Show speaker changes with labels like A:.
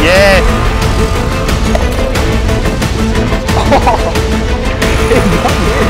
A: Yeah!